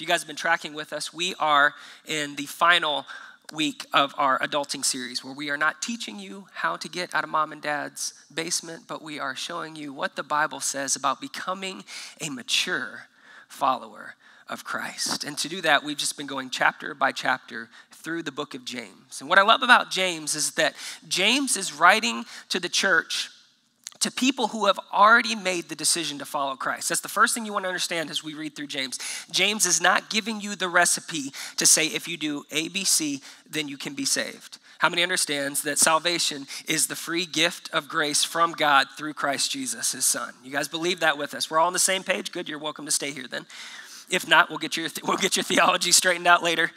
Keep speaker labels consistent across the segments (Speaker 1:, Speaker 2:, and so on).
Speaker 1: If you guys have been tracking with us, we are in the final week of our adulting series where we are not teaching you how to get out of mom and dad's basement, but we are showing you what the Bible says about becoming a mature follower of Christ. And to do that, we've just been going chapter by chapter through the book of James. And what I love about James is that James is writing to the church to people who have already made the decision to follow Christ. That's the first thing you want to understand as we read through James. James is not giving you the recipe to say if you do A, B, C, then you can be saved. How many understands that salvation is the free gift of grace from God through Christ Jesus, his son? You guys believe that with us? We're all on the same page? Good, you're welcome to stay here then. If not, we'll get your, we'll get your theology straightened out later.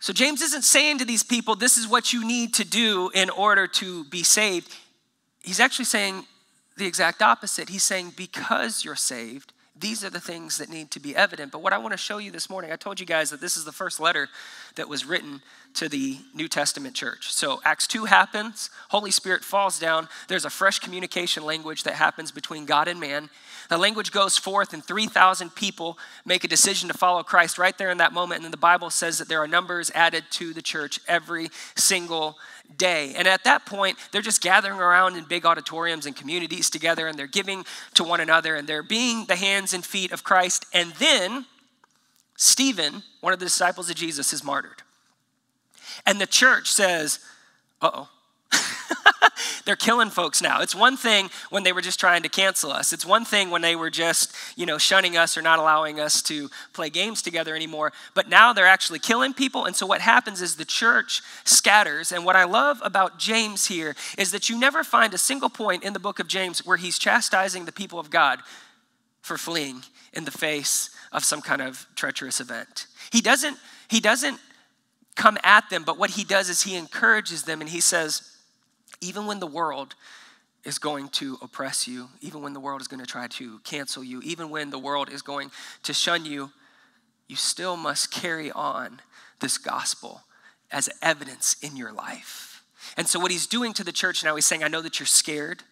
Speaker 1: So James isn't saying to these people, this is what you need to do in order to be saved he's actually saying the exact opposite. He's saying, because you're saved, these are the things that need to be evident. But what I want to show you this morning, I told you guys that this is the first letter that was written to the New Testament church. So Acts 2 happens, Holy Spirit falls down, there's a fresh communication language that happens between God and man. The language goes forth, and 3,000 people make a decision to follow Christ right there in that moment. And then the Bible says that there are numbers added to the church every single day. And at that point, they're just gathering around in big auditoriums and communities together, and they're giving to one another, and they're being the hands and feet of Christ. And then Stephen, one of the disciples of Jesus, is martyred. And the church says, uh oh. They're killing folks now. It's one thing when they were just trying to cancel us. It's one thing when they were just, you know, shunning us or not allowing us to play games together anymore. But now they're actually killing people. And so what happens is the church scatters. And what I love about James here is that you never find a single point in the book of James where he's chastising the people of God for fleeing in the face of some kind of treacherous event. He doesn't he doesn't come at them, but what he does is he encourages them and he says, even when the world is going to oppress you, even when the world is going to try to cancel you, even when the world is going to shun you, you still must carry on this gospel as evidence in your life. And so, what he's doing to the church now, he's saying, I know that you're scared.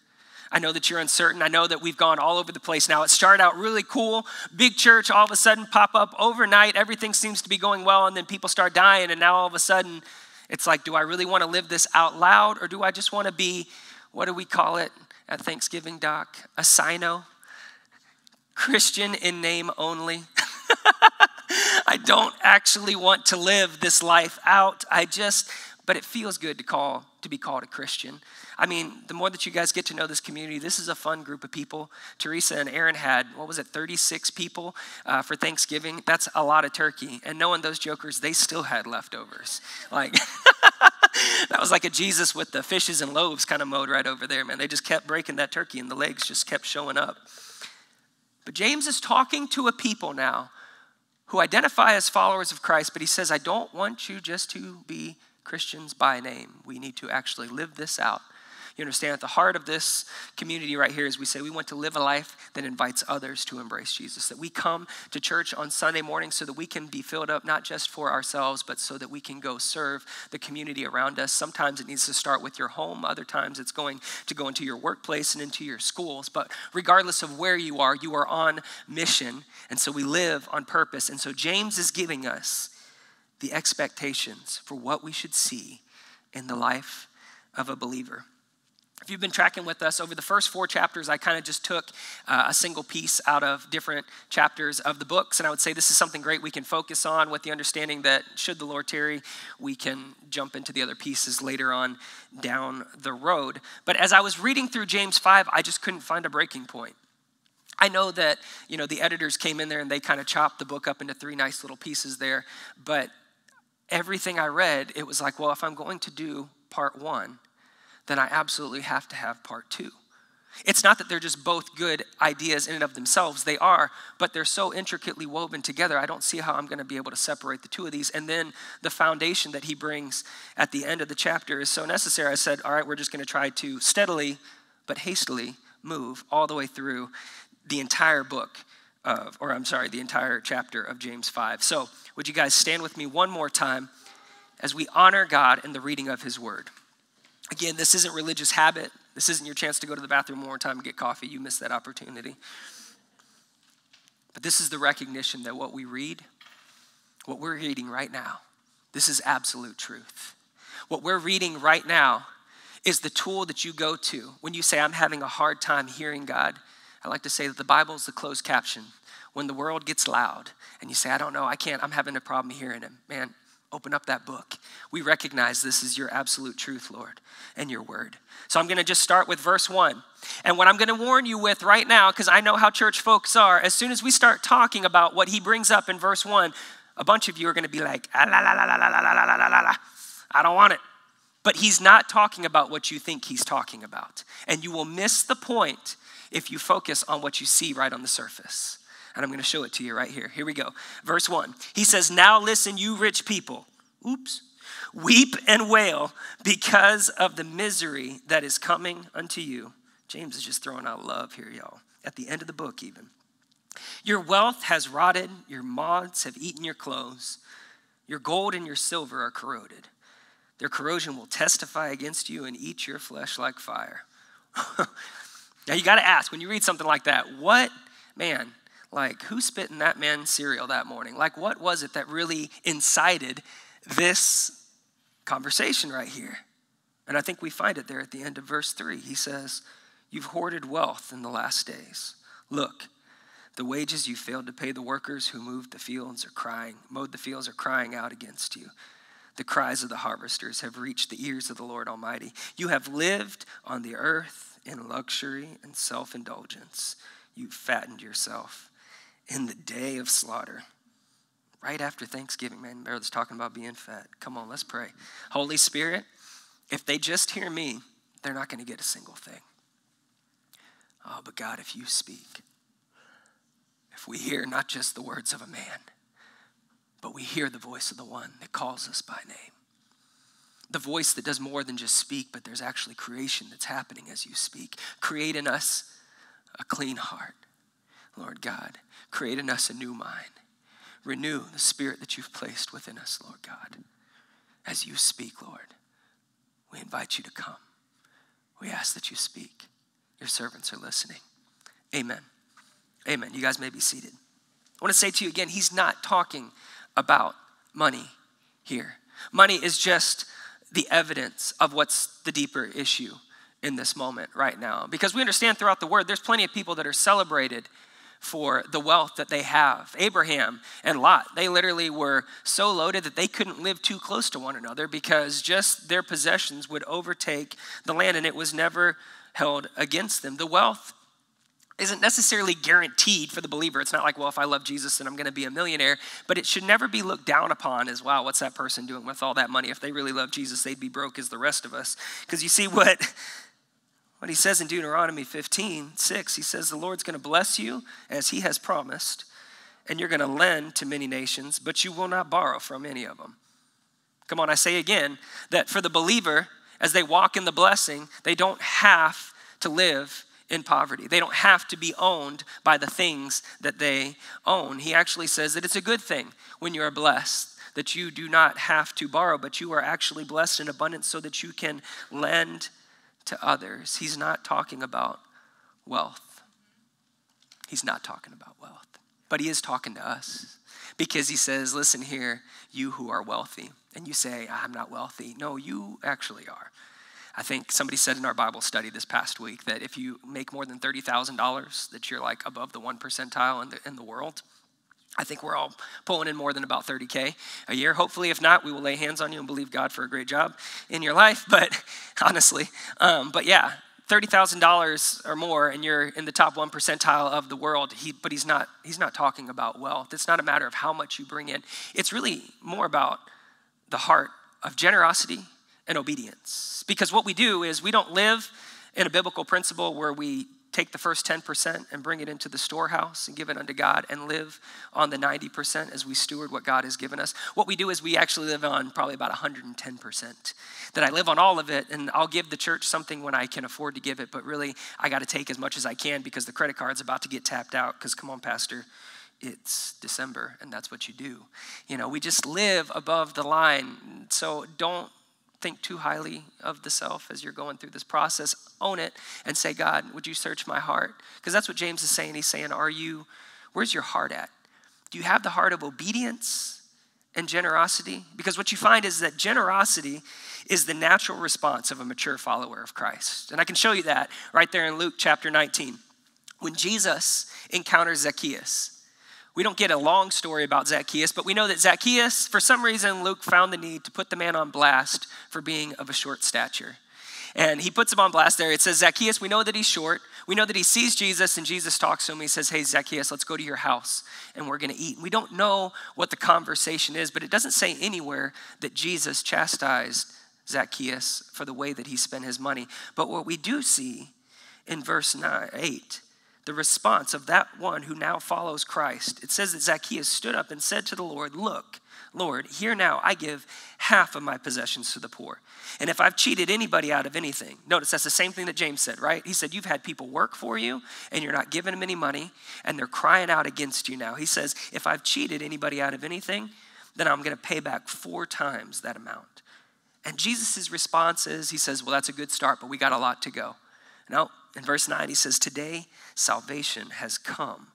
Speaker 1: I know that you're uncertain. I know that we've gone all over the place now. It started out really cool, big church, all of a sudden pop up overnight. Everything seems to be going well, and then people start dying, and now all of a sudden it's like, do I really want to live this out loud or do I just want to be, what do we call it at Thanksgiving, Doc? A CINO? Christian in name only. I don't actually want to live this life out. I just, but it feels good to call to be called a Christian. I mean, the more that you guys get to know this community, this is a fun group of people. Teresa and Aaron had, what was it, 36 people uh, for Thanksgiving? That's a lot of turkey. And knowing those jokers, they still had leftovers. Like, that was like a Jesus with the fishes and loaves kind of mode right over there, man. They just kept breaking that turkey and the legs just kept showing up. But James is talking to a people now who identify as followers of Christ, but he says, I don't want you just to be Christians by name. We need to actually live this out you understand, at the heart of this community right here is we say we want to live a life that invites others to embrace Jesus. That we come to church on Sunday morning so that we can be filled up not just for ourselves, but so that we can go serve the community around us. Sometimes it needs to start with your home, other times it's going to go into your workplace and into your schools. But regardless of where you are, you are on mission. And so we live on purpose. And so James is giving us the expectations for what we should see in the life of a believer. If you've been tracking with us over the first four chapters, I kind of just took uh, a single piece out of different chapters of the books. And I would say this is something great we can focus on with the understanding that, should the Lord tarry, we can jump into the other pieces later on down the road. But as I was reading through James 5, I just couldn't find a breaking point. I know that, you know, the editors came in there and they kind of chopped the book up into three nice little pieces there. But everything I read, it was like, well, if I'm going to do part one, then I absolutely have to have part two. It's not that they're just both good ideas in and of themselves. They are, but they're so intricately woven together. I don't see how I'm going to be able to separate the two of these. And then the foundation that he brings at the end of the chapter is so necessary. I said, all right, we're just going to try to steadily but hastily move all the way through the entire book of, or I'm sorry, the entire chapter of James 5. So, would you guys stand with me one more time as we honor God in the reading of his word? Again, this isn't religious habit. This isn't your chance to go to the bathroom one more time and get coffee. You missed that opportunity. But this is the recognition that what we read, what we're reading right now, this is absolute truth. What we're reading right now is the tool that you go to when you say, I'm having a hard time hearing God. I like to say that the Bible is the closed caption. When the world gets loud and you say, I don't know, I can't, I'm having a problem hearing Him, man, open up that book. We recognize this is your absolute truth, Lord, and your word. So I'm going to just start with verse one. And what I'm going to warn you with right now, because I know how church folks are, as soon as we start talking about what he brings up in verse one, a bunch of you are going to be like, ah, la, la, la, la, la, la, la, la, la, la. I don't want it. But he's not talking about what you think he's talking about. And you will miss the point if you focus on what you see right on the surface. And I'm going to show it to you right here. Here we go. Verse 1. He says, Now listen, you rich people. Oops. Weep and wail because of the misery that is coming unto you. James is just throwing out love here, y'all. At the end of the book, even. Your wealth has rotted, your moths have eaten your clothes, your gold and your silver are corroded. Their corrosion will testify against you and eat your flesh like fire. now you got to ask when you read something like that, what, man, like, who spit in that man's cereal that morning? Like, what was it that really incited this conversation right here? And I think we find it there at the end of verse 3. He says, You've hoarded wealth in the last days. Look, the wages you failed to pay the workers who moved the fields are crying, mowed the fields are crying out against you. The cries of the harvesters have reached the ears of the Lord Almighty. You have lived on the earth in luxury and self indulgence. You fattened yourself in the day of slaughter. Right after Thanksgiving, man, Meredith's talking about being fat. Come on, let's pray. Holy Spirit, if they just hear me, they're not going to get a single thing. Oh, but God, if you speak, if we hear not just the words of a man, but we hear the voice of the one that calls us by name, the voice that does more than just speak, but there's actually creation that's happening as you speak. Create in us a clean heart, Lord God. Create in us a new mind. Renew the spirit that you've placed within us, Lord God. As you speak, Lord, we invite you to come. We ask that you speak. Your servants are listening. Amen. Amen. You guys may be seated. I want to say to you again, he's not talking about money here. Money is just the evidence of what's the deeper issue in this moment right now. Because we understand throughout the word, there's plenty of people that are celebrated for the wealth that they have. Abraham and Lot, they literally were so loaded that they couldn't live too close to one another because just their possessions would overtake the land and it was never held against them. The wealth isn't necessarily guaranteed for the believer. It's not like, well, if I love Jesus, then I'm going to be a millionaire. But it should never be looked down upon as, wow, what's that person doing with all that money? If they really love Jesus, they'd be broke as the rest of us. Because you see what what he says in Deuteronomy 15, 6, he says, The Lord's going to bless you as he has promised, and you're going to lend to many nations, but you will not borrow from any of them. Come on, I say again that for the believer, as they walk in the blessing, they don't have to live in poverty. They don't have to be owned by the things that they own. He actually says that it's a good thing when you are blessed that you do not have to borrow, but you are actually blessed in abundance so that you can lend to others. He's not talking about wealth. He's not talking about wealth. But he is talking to us because he says, Listen here, you who are wealthy. And you say, I'm not wealthy. No, you actually are. I think somebody said in our Bible study this past week that if you make more than $30,000, that you're like above the one percentile in the, in the world. I think we're all pulling in more than about 30K a year. Hopefully, if not, we will lay hands on you and believe God for a great job in your life. But honestly, um, but yeah, $30,000 or more and you're in the top 1 percentile of the world, he, but he's not, he's not talking about wealth. It's not a matter of how much you bring in. It's really more about the heart of generosity and obedience. Because what we do is we don't live in a biblical principle where we take the first 10% and bring it into the storehouse and give it unto God and live on the 90% as we steward what God has given us. What we do is we actually live on probably about 110%. That I live on all of it and I'll give the church something when I can afford to give it, but really I got to take as much as I can because the credit card's about to get tapped out. Because come on, Pastor, it's December and that's what you do. You know, we just live above the line. So don't think too highly of the self as you're going through this process. Own it and say, God, would you search my heart? Because that's what James is saying. He's saying, Are you Where's your heart at? Do you have the heart of obedience and generosity? Because what you find is that generosity is the natural response of a mature follower of Christ. And I can show you that right there in Luke chapter 19. When Jesus encounters Zacchaeus, we don't get a long story about Zacchaeus, but we know that Zacchaeus, for some reason, Luke found the need to put the man on blast for being of a short stature. And he puts him on blast there. It says, Zacchaeus, we know that he's short. We know that he sees Jesus, and Jesus talks to him. He says, Hey, Zacchaeus, let's go to your house and we're going to eat. we don't know what the conversation is, but it doesn't say anywhere that Jesus chastised Zacchaeus for the way that he spent his money. But what we do see in verse 9, 8 the response of that one who now follows Christ. It says that Zacchaeus stood up and said to the Lord, Look, Lord, here now I give half of my possessions to the poor. And if I've cheated anybody out of anything, notice that's the same thing that James said, right? He said, You've had people work for you and you're not giving them any money and they're crying out against you now. He says, If I've cheated anybody out of anything, then I'm going to pay back four times that amount. And Jesus' response is, He says, Well, that's a good start, but we got a lot to go. No, in verse 9, he says, Today salvation has come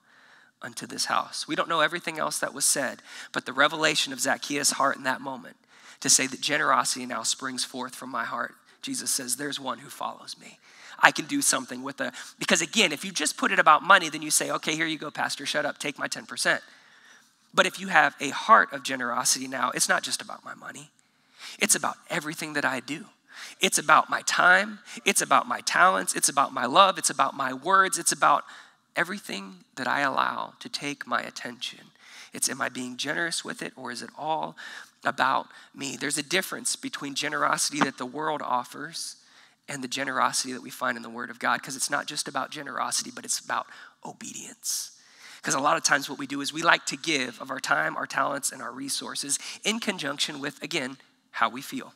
Speaker 1: unto this house. We don't know everything else that was said, but the revelation of Zacchaeus' heart in that moment to say that generosity now springs forth from my heart. Jesus says, There's one who follows me. I can do something with the, because again, if you just put it about money, then you say, Okay, here you go, Pastor, shut up, take my 10%. But if you have a heart of generosity now, it's not just about my money, it's about everything that I do. It's about my time, it's about my talents, it's about my love, it's about my words, it's about everything that I allow to take my attention. It's am I being generous with it or is it all about me? There's a difference between generosity that the world offers and the generosity that we find in the Word of God because it's not just about generosity, but it's about obedience. Because a lot of times what we do is we like to give of our time, our talents, and our resources in conjunction with, again, how we feel.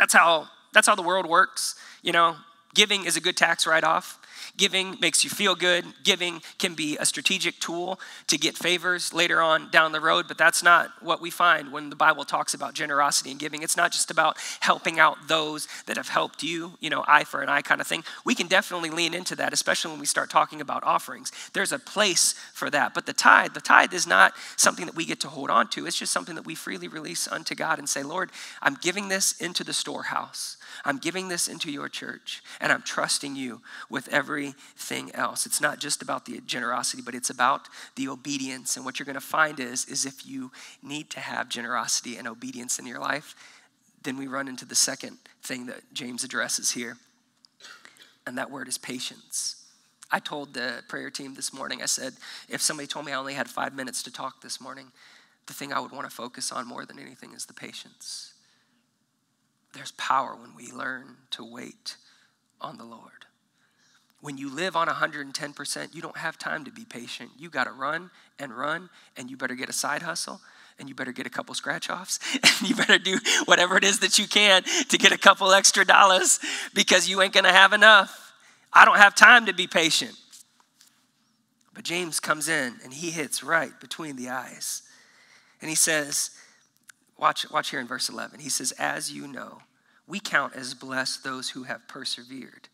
Speaker 1: That's how, that's how the world works. You know, giving is a good tax write off. Giving makes you feel good. Giving can be a strategic tool to get favors later on down the road, but that's not what we find when the Bible talks about generosity and giving. It's not just about helping out those that have helped you, you know, eye for an eye kind of thing. We can definitely lean into that, especially when we start talking about offerings. There's a place for that. But the tithe, the tithe is not something that we get to hold on to. It's just something that we freely release unto God and say, Lord, I'm giving this into the storehouse. I'm giving this into your church, and I'm trusting you with everything else. It's not just about the generosity, but it's about the obedience. And what you're going to find is, is if you need to have generosity and obedience in your life, then we run into the second thing that James addresses here, and that word is patience. I told the prayer team this morning, I said, if somebody told me I only had five minutes to talk this morning, the thing I would want to focus on more than anything is the patience. There's power when we learn to wait on the Lord. When you live on 110%, you don't have time to be patient. You got to run and run, and you better get a side hustle, and you better get a couple scratch offs, and you better do whatever it is that you can to get a couple extra dollars because you ain't going to have enough. I don't have time to be patient. But James comes in and he hits right between the eyes. And he says, Watch, watch here in verse 11. He says, As you know, we count as blessed those who have persevered.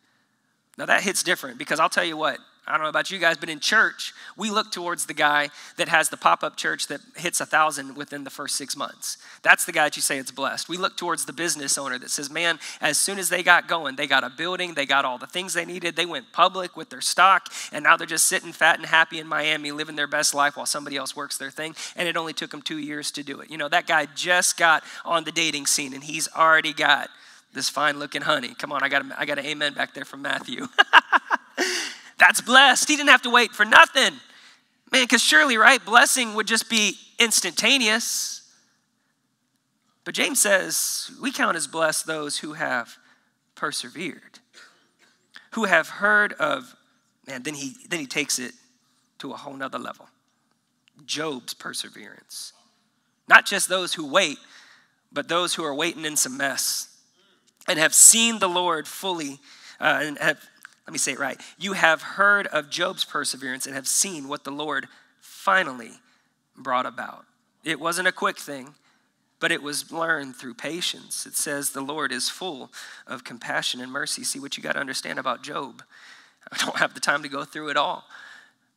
Speaker 1: Now that hits different because I'll tell you what, I don't know about you guys, but in church, we look towards the guy that has the pop up church that hits a thousand within the first six months. That's the guy that you say it's blessed. We look towards the business owner that says, man, as soon as they got going, they got a building, they got all the things they needed, they went public with their stock, and now they're just sitting fat and happy in Miami, living their best life while somebody else works their thing, and it only took them two years to do it. You know, that guy just got on the dating scene and he's already got this fine looking honey. Come on, I got, got an amen back there from Matthew. That's blessed. He didn't have to wait for nothing. Man, because surely, right, blessing would just be instantaneous. But James says we count as blessed those who have persevered, who have heard of, man, then he, then he takes it to a whole nother level. Job's perseverance. Not just those who wait, but those who are waiting in some mess and have seen the Lord fully uh, and have let me say it right. You have heard of Job's perseverance and have seen what the Lord finally brought about. It wasn't a quick thing, but it was learned through patience. It says the Lord is full of compassion and mercy. See what you got to understand about Job. I don't have the time to go through it all,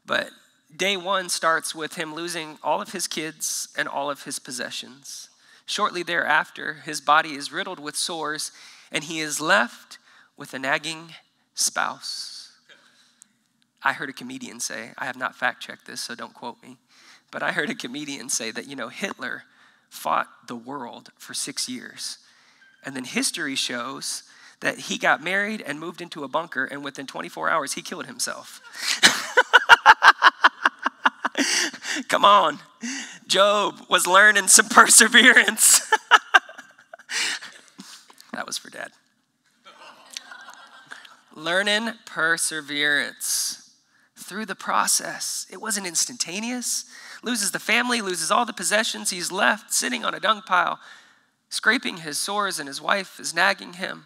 Speaker 1: but day one starts with him losing all of his kids and all of his possessions. Shortly thereafter, his body is riddled with sores, and he is left with a nagging spouse. I heard a comedian say, I have not fact checked this, so don't quote me, but I heard a comedian say that, you know, Hitler fought the world for six years. And then history shows that he got married and moved into a bunker, and within 24 hours, he killed himself. Come on. Job was learning some perseverance. that was for dad. Learning perseverance through the process. It wasn't instantaneous. Loses the family, loses all the possessions. He's left sitting on a dung pile, scraping his sores, and his wife is nagging him.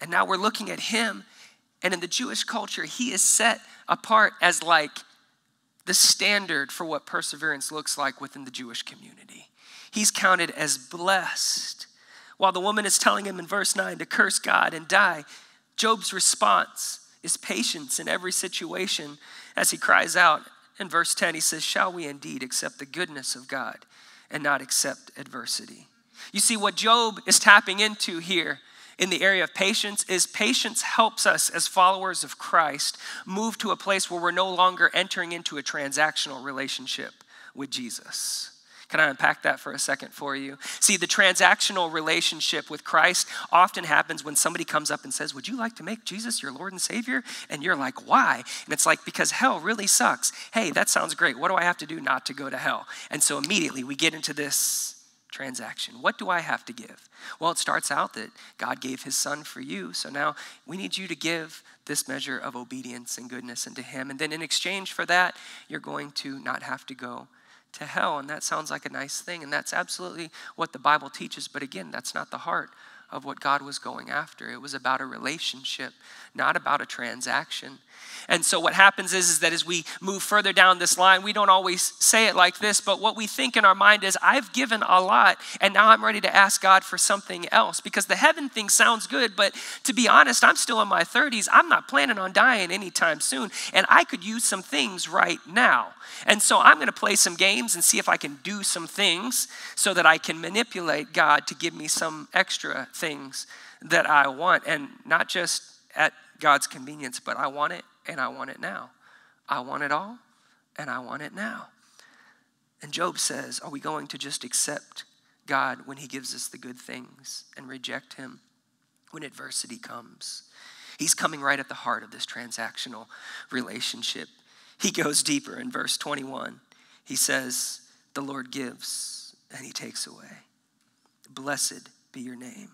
Speaker 1: And now we're looking at him, and in the Jewish culture, he is set apart as like the standard for what perseverance looks like within the Jewish community. He's counted as blessed. While the woman is telling him in verse 9 to curse God and die, Job's response is patience in every situation as he cries out. In verse 10, he says, Shall we indeed accept the goodness of God and not accept adversity? You see, what Job is tapping into here in the area of patience is patience helps us as followers of Christ move to a place where we're no longer entering into a transactional relationship with Jesus. Can I unpack that for a second for you? See, the transactional relationship with Christ often happens when somebody comes up and says, Would you like to make Jesus your Lord and Savior? And you're like, Why? And it's like, Because hell really sucks. Hey, that sounds great. What do I have to do not to go to hell? And so immediately we get into this transaction. What do I have to give? Well, it starts out that God gave his son for you. So now we need you to give this measure of obedience and goodness unto him. And then in exchange for that, you're going to not have to go to hell. And that sounds like a nice thing. And that's absolutely what the Bible teaches. But again, that's not the heart of what God was going after. It was about a relationship, not about a transaction. And so what happens is, is that as we move further down this line, we don't always say it like this, but what we think in our mind is, I've given a lot, and now I'm ready to ask God for something else. Because the heaven thing sounds good, but to be honest, I'm still in my 30s. I'm not planning on dying anytime soon, and I could use some things right now. And so I'm going to play some games and see if I can do some things so that I can manipulate God to give me some extra things that I want, and not just at God's convenience, but I want it and I want it now. I want it all and I want it now. And Job says, Are we going to just accept God when He gives us the good things and reject Him when adversity comes? He's coming right at the heart of this transactional relationship. He goes deeper in verse 21. He says, The Lord gives and He takes away. Blessed be your name.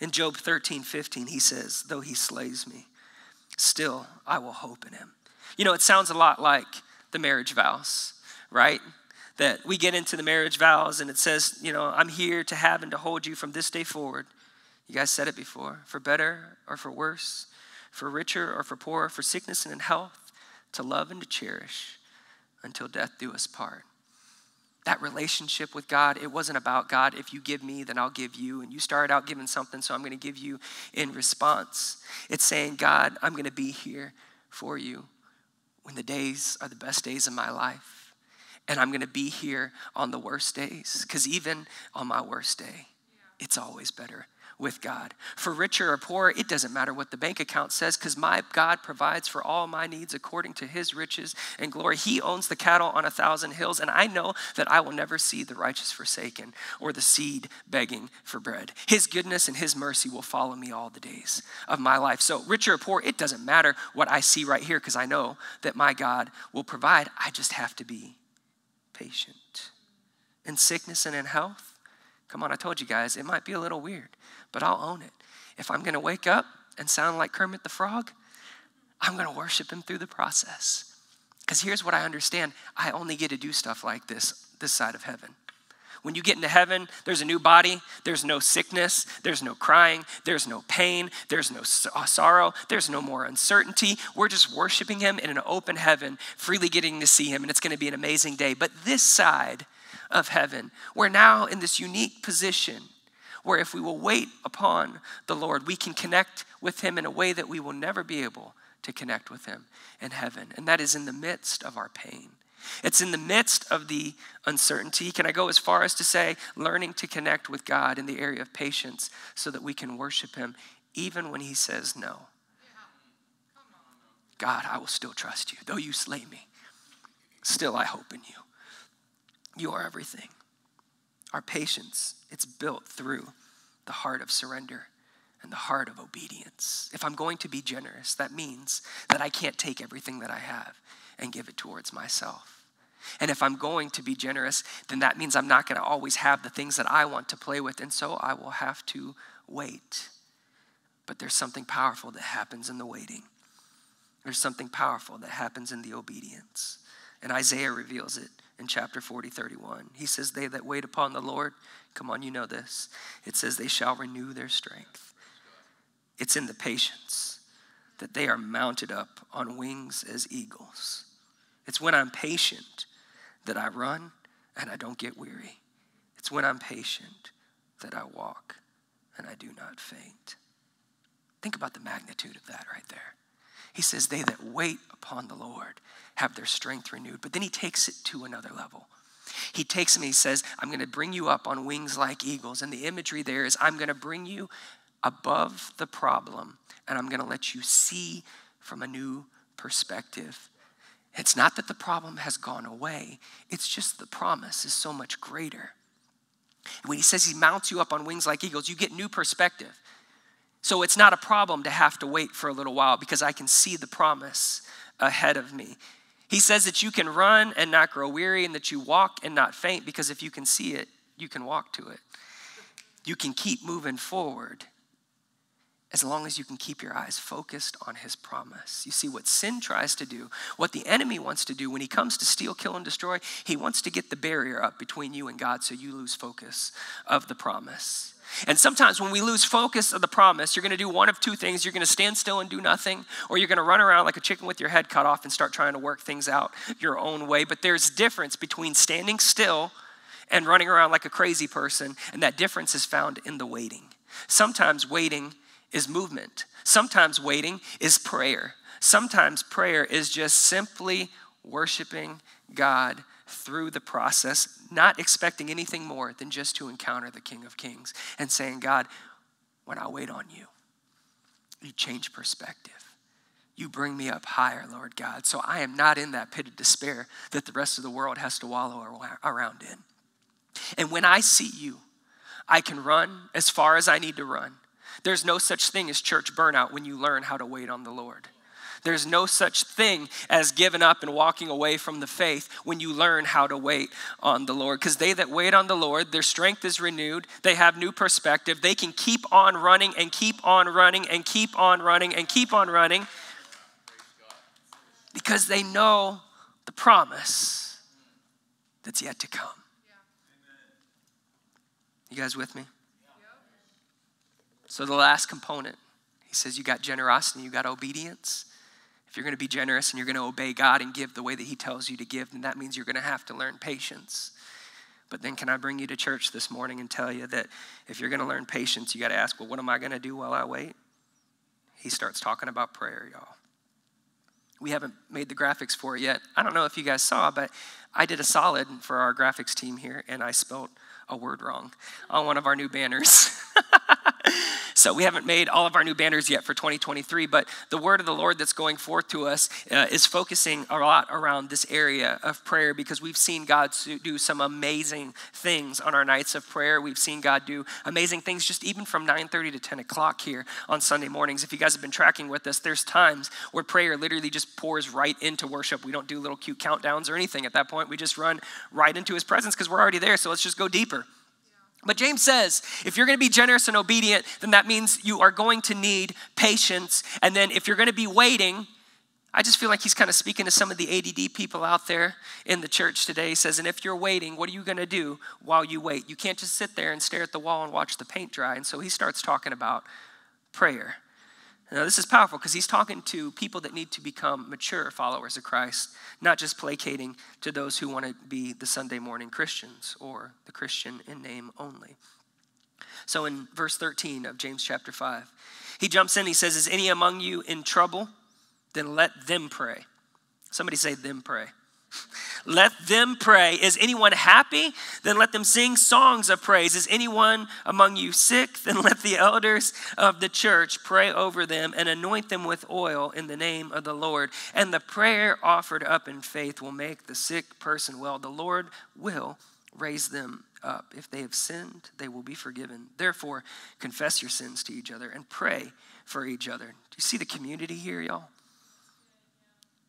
Speaker 1: In Job 13, 15, he says, Though he slays me, still I will hope in him. You know, it sounds a lot like the marriage vows, right? That we get into the marriage vows and it says, you know, I'm here to have and to hold you from this day forward. You guys said it before for better or for worse, for richer or for poorer, for sickness and in health, to love and to cherish until death do us part that relationship with God, it wasn't about God, if you give me, then I'll give you. And you started out giving something, so I'm going to give you in response. It's saying, God, I'm going to be here for you when the days are the best days of my life. And I'm going to be here on the worst days, because even on my worst day, it's always better with God. For richer or poor, it doesn't matter what the bank account says because my God provides for all my needs according to his riches and glory. He owns the cattle on a thousand hills, and I know that I will never see the righteous forsaken or the seed begging for bread. His goodness and his mercy will follow me all the days of my life. So, richer or poor, it doesn't matter what I see right here because I know that my God will provide. I just have to be patient. In sickness and in health, Come on, I told you guys, it might be a little weird but I'll own it. If I'm going to wake up and sound like Kermit the Frog, I'm going to worship him through the process. Because here's what I understand I only get to do stuff like this this side of heaven. When you get into heaven, there's a new body, there's no sickness, there's no crying, there's no pain, there's no uh, sorrow, there's no more uncertainty. We're just worshiping Him in an open heaven, freely getting to see Him, and it's going to be an amazing day. But this side of heaven, we're now in this unique position where if we will wait upon the Lord, we can connect with Him in a way that we will never be able to connect with Him in heaven. And that is in the midst of our pain. It's in the midst of the uncertainty. Can I go as far as to say, learning to connect with God in the area of patience so that we can worship Him even when He says no? God, I will still trust you. Though you slay me, still I hope in you. You are everything. Our patience, it's built through the heart of surrender and the heart of obedience. If I'm going to be generous, that means that I can't take everything that I have and give it towards myself. And if I'm going to be generous, then that means I'm not going to always have the things that I want to play with. And so I will have to wait. But there's something powerful that happens in the waiting, there's something powerful that happens in the obedience. And Isaiah reveals it in chapter 40, 31. He says, They that wait upon the Lord, come on, you know this. It says, They shall renew their strength. It's in the patience that they are mounted up on wings as eagles. It's when I'm patient that I run and I don't get weary. It's when I'm patient that I walk and I do not faint. Think about the magnitude of that right there. He says, They that wait upon the Lord have their strength renewed. But then he takes it to another level. He takes them and he says, I'm going to bring you up on wings like eagles. And the imagery there is, I'm going to bring you above the problem and I'm going to let you see from a new perspective. It's not that the problem has gone away, it's just the promise is so much greater. When he says he mounts you up on wings like eagles, you get new perspective. So it's not a problem to have to wait for a little while because I can see the promise ahead of me. He says that you can run and not grow weary and that you walk and not faint because if you can see it, you can walk to it. You can keep moving forward as long as you can keep your eyes focused on his promise. You see, what sin tries to do, what the enemy wants to do when he comes to steal, kill, and destroy, he wants to get the barrier up between you and God so you lose focus of the promise. And sometimes when we lose focus of the promise, you're going to do one of two things. You're going to stand still and do nothing, or you're going to run around like a chicken with your head cut off and start trying to work things out your own way. But there's difference between standing still and running around like a crazy person, and that difference is found in the waiting. Sometimes waiting is movement. Sometimes waiting is prayer. Sometimes prayer is just simply worshiping God through the process, not expecting anything more than just to encounter the King of Kings and saying, God, when I wait on you, you change perspective. You bring me up higher, Lord God. So I am not in that pit of despair that the rest of the world has to wallow around in. And when I see you, I can run as far as I need to run. There's no such thing as church burnout when you learn how to wait on the Lord. There's no such thing as giving up and walking away from the faith when you learn how to wait on the Lord. Because they that wait on the Lord, their strength is renewed. They have new perspective. They can keep on running and keep on running and keep on running and keep on running because they know the promise that's yet to come. You guys with me? So, the last component, he says, you got generosity, you got obedience. If you're going to be generous and you're going to obey God and give the way that He tells you to give, then that means you're going to have to learn patience. But then, can I bring you to church this morning and tell you that if you're going to learn patience, you got to ask, well, what am I going to do while I wait? He starts talking about prayer, y'all. We haven't made the graphics for it yet. I don't know if you guys saw, but I did a solid for our graphics team here, and I spelt a word wrong on one of our new banners. So we haven't made all of our new banners yet for 2023, but the word of the Lord that's going forth to us uh, is focusing a lot around this area of prayer because we've seen God do some amazing things on our nights of prayer. We've seen God do amazing things just even from 9:30 to 10 o'clock here on Sunday mornings. If you guys have been tracking with us, there's times where prayer literally just pours right into worship. We don't do little cute countdowns or anything at that point. We just run right into His presence because we're already there. So let's just go deeper. But James says if you're going to be generous and obedient, then that means you are going to need patience. And then if you're going to be waiting, I just feel like he's kind of speaking to some of the ADD people out there in the church today. He says, and if you're waiting, what are you going to do while you wait? You can't just sit there and stare at the wall and watch the paint dry. And so he starts talking about prayer. Now, this is powerful because he's talking to people that need to become mature followers of Christ, not just placating to those who want to be the Sunday morning Christians or the Christian in name only. So, in verse 13 of James chapter 5, he jumps in, he says, Is any among you in trouble? then let them pray. Somebody say, them pray. Let them pray. Is anyone happy? Then let them sing songs of praise. Is anyone among you sick? Then let the elders of the church pray over them and anoint them with oil in the name of the Lord. And the prayer offered up in faith will make the sick person well. The Lord will raise them up. If they have sinned, they will be forgiven. Therefore, confess your sins to each other and pray for each other. Do you see the community here, y'all?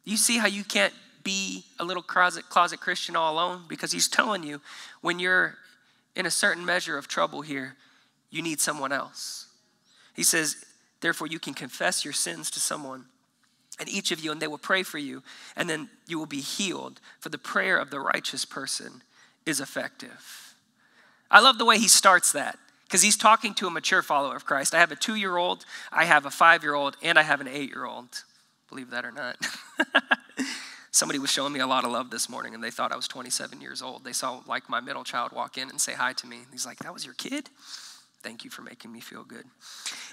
Speaker 1: You see how you can't be a little closet, closet Christian all alone? Because he's telling you when you're in a certain measure of trouble here, you need someone else. He says, therefore, you can confess your sins to someone and each of you, and they will pray for you, and then you will be healed. For the prayer of the righteous person is effective. I love the way he starts that because he's talking to a mature follower of Christ. I have a two year old, I have a five year old, and I have an eight year old. Believe that or not. Somebody was showing me a lot of love this morning and they thought I was 27 years old. They saw like my middle child walk in and say hi to me. He's like, That was your kid? Thank you for making me feel good.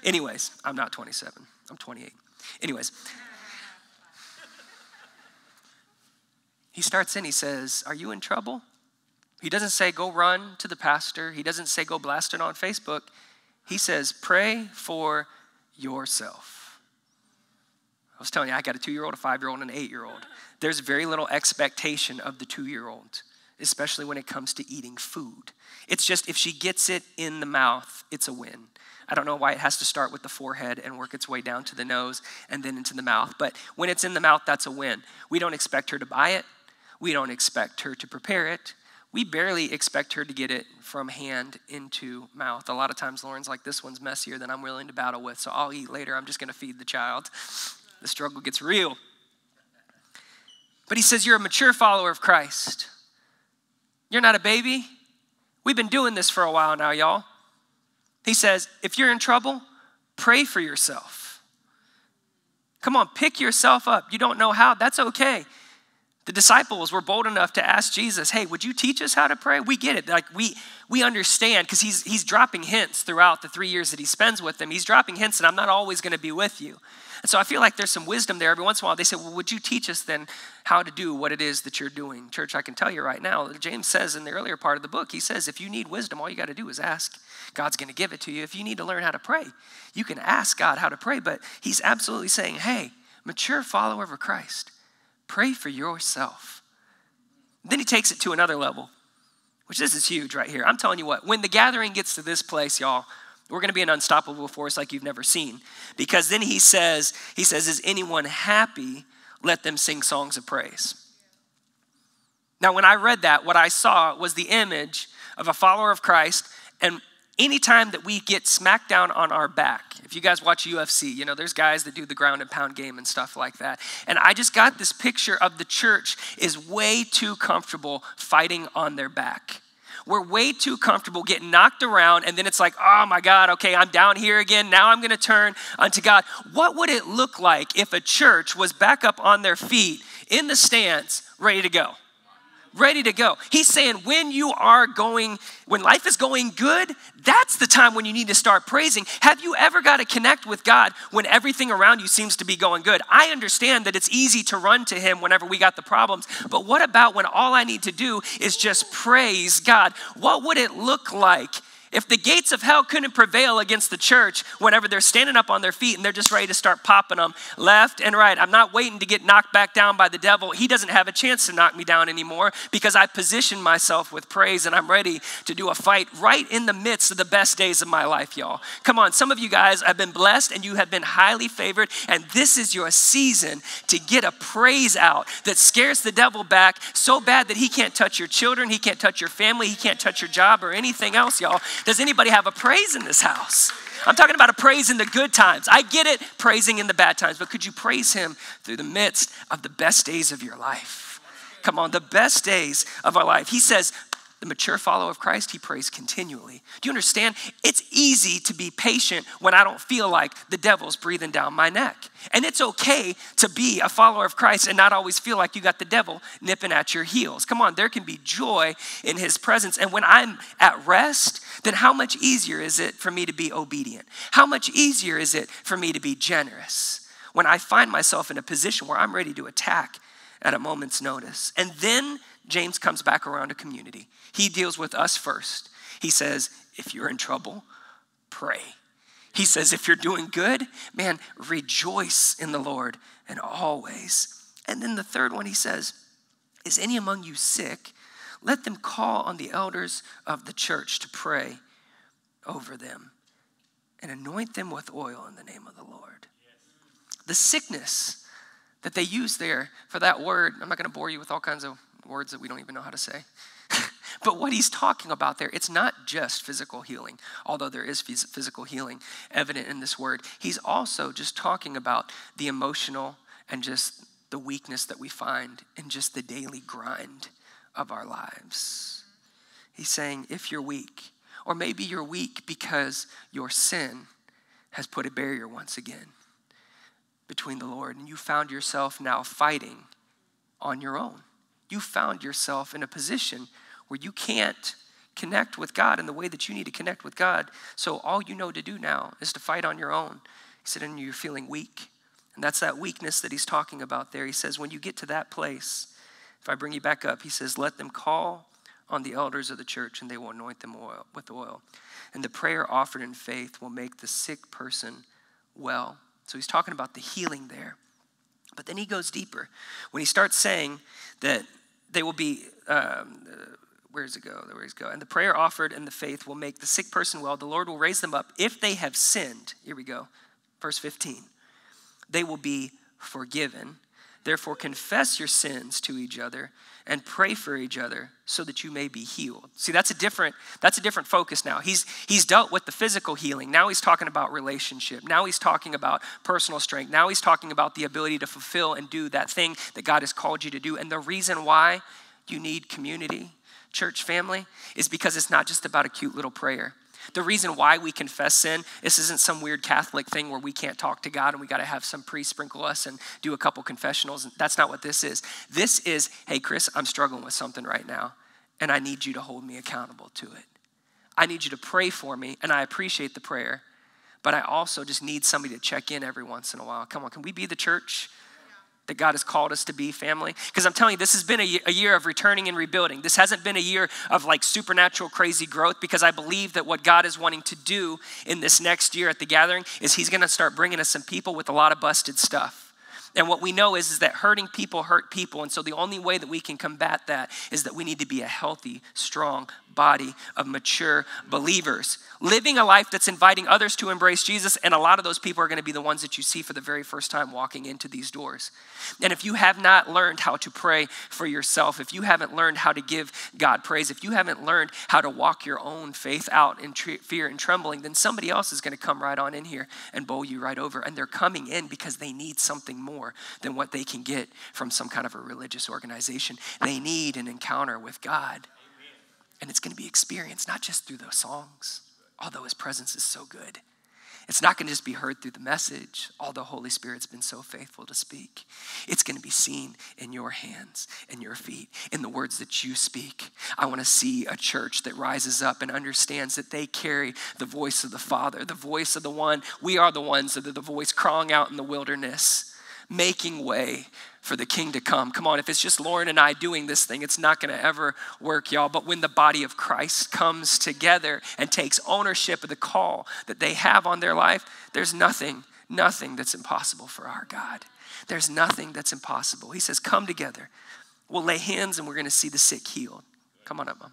Speaker 1: Anyways, I'm not 27, I'm 28. Anyways, he starts in, he says, Are you in trouble? He doesn't say go run to the pastor. He doesn't say go blast it on Facebook. He says pray for yourself. I was telling you, I got a two year old, a five year old, and an eight year old. There's very little expectation of the two year old, especially when it comes to eating food. It's just if she gets it in the mouth, it's a win. I don't know why it has to start with the forehead and work its way down to the nose and then into the mouth. But when it's in the mouth, that's a win. We don't expect her to buy it. We don't expect her to prepare it we barely expect her to get it from hand into mouth. A lot of times, Lauren's like, this one's messier than I'm willing to battle with, so I'll eat later. I'm just going to feed the child. The struggle gets real. But he says, You're a mature follower of Christ. You're not a baby. We've been doing this for a while now, y'all. He says, If you're in trouble, pray for yourself. Come on, pick yourself up. You don't know how, that's okay. The disciples were bold enough to ask Jesus, "Hey, would you teach us how to pray?" We get it. Like we we understand because he's he's dropping hints throughout the 3 years that he spends with them. He's dropping hints that I'm not always going to be with you. And so I feel like there's some wisdom there. Every once in a while they say, "Well, would you teach us then how to do what it is that you're doing?" Church, I can tell you right now, James says in the earlier part of the book, he says, "If you need wisdom, all you got to do is ask. God's going to give it to you. If you need to learn how to pray, you can ask God how to pray." But he's absolutely saying, "Hey, mature follower of Christ, Pray for yourself. Then he takes it to another level, which this is huge right here. I'm telling you what, when the gathering gets to this place, y'all, we're going to be an unstoppable force like you've never seen. Because then he says, he says, is anyone happy? Let them sing songs of praise. Now, when I read that, what I saw was the image of a follower of Christ and anytime that we get smacked down on our back, if you guys watch UFC, you know, there's guys that do the ground and pound game and stuff like that. And I just got this picture of the church is way too comfortable fighting on their back. We're way too comfortable getting knocked around, and then it's like, oh my God, okay, I'm down here again. Now I'm going to turn unto God. What would it look like if a church was back up on their feet in the stance, ready to go? Ready to go. He's saying when you are going, when life is going good, that's the time when you need to start praising. Have you ever got to connect with God when everything around you seems to be going good? I understand that it's easy to run to Him whenever we got the problems, but what about when all I need to do is just praise God? What would it look like? If the gates of hell couldn't prevail against the church whenever they're standing up on their feet and they're just ready to start popping them left and right, I'm not waiting to get knocked back down by the devil. He doesn't have a chance to knock me down anymore because I position myself with praise and I'm ready to do a fight right in the midst of the best days of my life, y'all. Come on, some of you guys have been blessed and you have been highly favored, and this is your season to get a praise out that scares the devil back so bad that he can't touch your children, he can't touch your family, he can't touch your job or anything else, y'all. Does anybody have a praise in this house? I'm talking about a praise in the good times. I get it, praising in the bad times, but could you praise Him through the midst of the best days of your life? Come on, the best days of our life. He says, the mature follower of Christ, he prays continually. Do you understand? It's easy to be patient when I don't feel like the devil's breathing down my neck. And it's okay to be a follower of Christ and not always feel like you got the devil nipping at your heels. Come on, there can be joy in his presence. And when I'm at rest, then how much easier is it for me to be obedient? How much easier is it for me to be generous? when I find myself in a position where I'm ready to attack at a moment's notice. And then James comes back around to community. He deals with us first. He says, if you're in trouble, pray. He says, if you're doing good, man, rejoice in the Lord and always. And then the third one, he says, is any among you sick? Let them call on the elders of the church to pray over them and anoint them with oil in the name of the Lord. The sickness that they use there for that word, I'm not going to bore you with all kinds of words that we don't even know how to say. but what he's talking about there, it's not just physical healing, although there is physical healing evident in this word. He's also just talking about the emotional and just the weakness that we find in just the daily grind of our lives. He's saying, if you're weak, or maybe you're weak because your sin has put a barrier once again between the Lord, and you found yourself now fighting on your own. You found yourself in a position where you can't connect with God in the way that you need to connect with God. So all you know to do now is to fight on your own. He said, and you're feeling weak. And that's that weakness that he's talking about there. He says, when you get to that place, if I bring you back up, he says, let them call on the elders of the church and they will anoint them oil, with oil. And the prayer offered in faith will make the sick person well. So he's talking about the healing there. But then he goes deeper. When he starts saying that they will be, um, where does it go? Where does it go? And the prayer offered and the faith will make the sick person well. The Lord will raise them up. If they have sinned, here we go, verse 15, they will be forgiven. Therefore, confess your sins to each other and pray for each other so that you may be healed. See, that's a different that's a different focus now. He's he's dealt with the physical healing. Now he's talking about relationship. Now he's talking about personal strength. Now he's talking about the ability to fulfill and do that thing that God has called you to do. And the reason why you need community, church family, is because it's not just about a cute little prayer. The reason why we confess sin, this isn't some weird Catholic thing where we can't talk to God and we got to have some priest sprinkle us and do a couple confessionals. That's not what this is. This is, hey, Chris, I'm struggling with something right now, and I need you to hold me accountable to it. I need you to pray for me, and I appreciate the prayer, but I also just need somebody to check in every once in a while. Come on, can we be the church? That God has called us to be family. Because I'm telling you, this has been a, year of returning and rebuilding. This hasn't been a year of like supernatural crazy growth because I believe that what God is wanting to do in this next year at the gathering is He's going to start bringing us some people with a lot of busted stuff. And what we know is, is that hurting people hurt people. And so the only way that we can combat that is that we need to be a healthy, strong body of mature believers, living a life that's inviting others to embrace Jesus. And a lot of those people are going to be the ones that you see for the very first time walking into these doors. And if you have not learned how to pray for yourself, if you haven't learned how to give God praise, if you haven't learned how to walk your own faith out in tre- fear and trembling, then somebody else is going to come right on in here and bowl you right over. And they're coming in because they need something more than what they can get from some kind of a religious organization. They need an encounter with God. And it's going to be experienced not just through those songs, although his presence is so good. It's not going to just be heard through the message, although Holy Spirit's been so faithful to speak. It's going to be seen in your hands and your feet, in the words that you speak. I want to see a church that rises up and understands that they carry the voice of the Father, the voice of the one. We are the ones that are the voice crying out in the wilderness, making way for the king to come. Come on, if it's just Lauren and I doing this thing, it's not going to ever work, y'all. But when the body of Christ comes together and takes ownership of the call that they have on their life, there's nothing, nothing that's impossible for our God. There's nothing that's impossible. He says, Come together. We'll lay hands and we're going to see the sick healed. Come on up, Mom.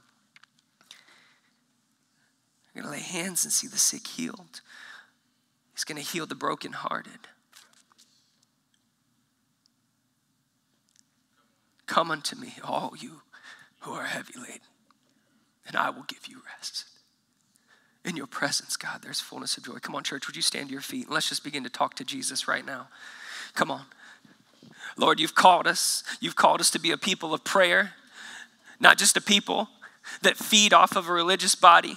Speaker 1: We're going to lay hands and see the sick healed. He's going to heal the brokenhearted. Come unto me, all you who are heavy laden, and I will give you rest. In your presence, God, there's fullness of joy. Come on, church, would you stand to your feet and let's just begin to talk to Jesus right now? Come on. Lord, you've called us. You've called us to be a people of prayer, not just a people that feed off of a religious body,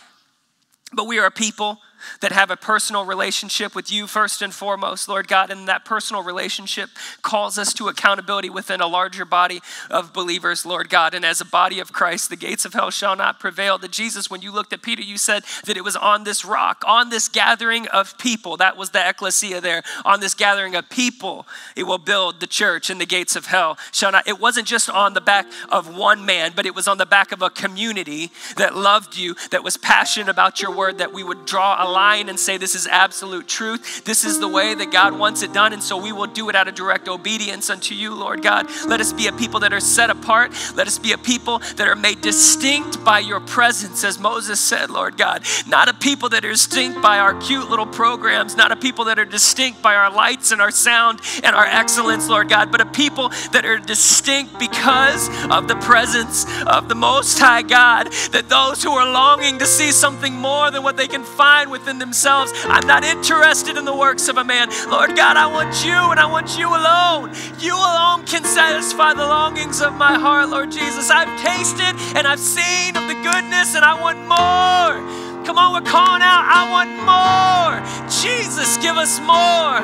Speaker 1: but we are a people that have a personal relationship with you first and foremost, Lord God, and that personal relationship calls us to accountability within a larger body of believers, Lord God. And as a body of Christ, the gates of hell shall not prevail. That Jesus, when you looked at Peter, you said that it was on this rock, on this gathering of people. That was the ecclesia there. On this gathering of people, it will build the church, and the gates of hell shall not. It wasn't just on the back of one man, but it was on the back of a community that loved you, that was passionate about your word, that we would draw a line and say, This is absolute truth. This is the way that God wants it done. And so we will do it out of direct obedience unto you, Lord God. Let us be a people that are set apart. Let us be a people that are made distinct by your presence, as Moses said, Lord God. Not a people that are distinct by our cute little programs, not a people that are distinct by our lights and our sound and our excellence, Lord God, but a people that are distinct because of the presence of the Most High God. That those who are longing to see something more than what they can find within themselves, I'm not interested in the works of a man. Lord God, I want you and I want you alone. You alone can satisfy the longings of my heart, Lord Jesus. I've tasted and I've seen of the goodness and I want more. Come on, we're calling out, I want more. Jesus, give us more.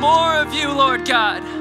Speaker 1: More of you, Lord God.